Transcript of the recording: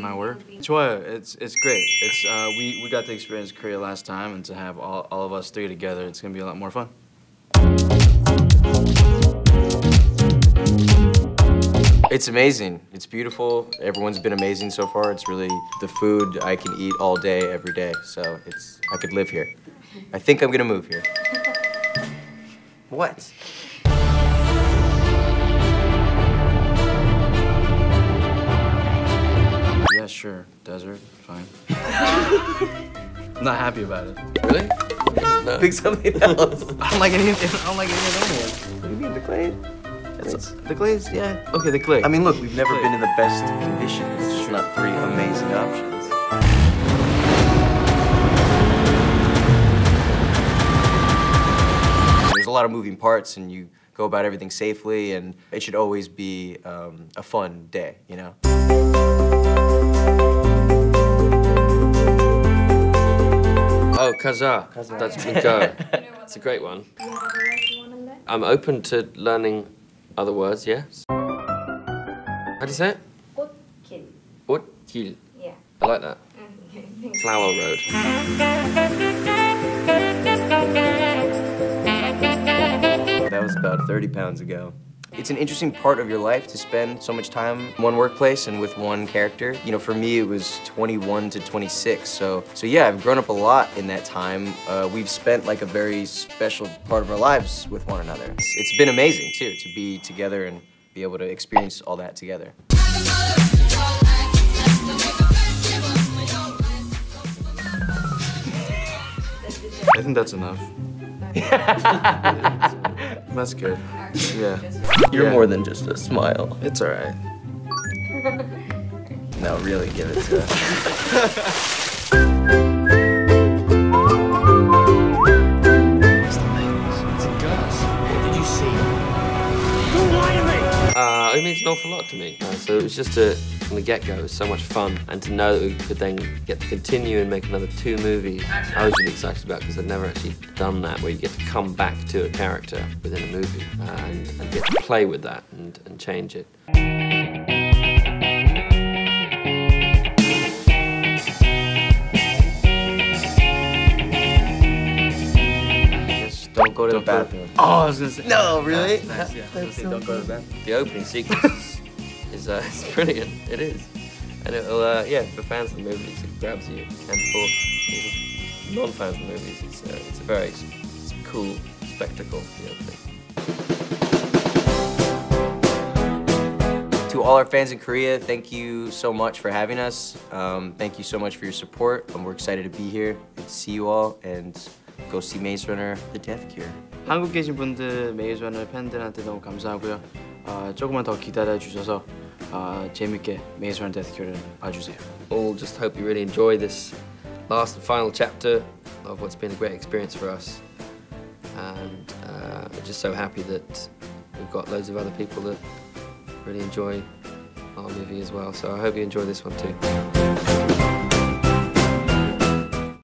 my work. Mm-hmm. Choi, it's it's great. It's uh, we we got to experience Korea last time, and to have all all of us three together, it's gonna be a lot more fun. It's amazing. It's beautiful. Everyone's been amazing so far. It's really the food I can eat all day, every day. So it's I could live here. I think I'm gonna move here. What? Desert, fine. I'm not happy about it. Really? No. Pick something else. I don't like any. I don't like any of them. what do you mean, the clay? It's, the glaze, yeah. Okay, the clay. I mean, look, we've never been in the best condition. It's just not three amazing options. There's a lot of moving parts, and you go about everything safely, and it should always be um, a fun day, you know? Oh, Kaza. That's the go. It's a great one. I'm open to learning other words, yes. How do you say it? 꽃길. Otgil. Yeah. I like that. Flower Road. That was about 30 pounds ago. It's an interesting part of your life to spend so much time in one workplace and with one character. You know, for me, it was 21 to 26. So, so yeah, I've grown up a lot in that time. Uh, we've spent like a very special part of our lives with one another. It's, it's been amazing too to be together and be able to experience all that together. I think that's enough. that's good. Yeah. You're Yeah. more than just a smile. It's all right. No, really, give it to things. It's a girls. What did you see? Uh, it means an awful lot to me. Uh, so it was just a, from the get-go, it was so much fun. And to know that we could then get to continue and make another two movies, I was really excited about because I'd never actually done that, where you get to come back to a character within a movie uh, and, and get to play with that and, and change it. Just don't go to the bathroom. Oh, I was gonna say. No, really? Nice, yeah. I was gonna say don't go to bed. The opening sequence is, uh, is brilliant. It is. And it'll, uh, yeah, for fans of the movies, it grabs you. And for even non-fans of the movies, it's, uh, it's a very it's a cool spectacle, the opening. To all our fans in Korea, thank you so much for having us. Um, thank you so much for your support. Um, we're excited to be here and to see you all and go see Maze Runner: The Death Cure. 한국 계신 분들 메이즈 러너 팬들한테 너무 감사하고요. 어, 조금만 더 기다려 주셔서 어, 재밌게 메이즈 러너 데스큐를 봐주세요. all just hope you really enjoy this last and final chapter of what's been a great experience for us. And uh, we're just so happy that we've got loads of other people that really enjoy our movie as well. So I hope you enjoy this one too.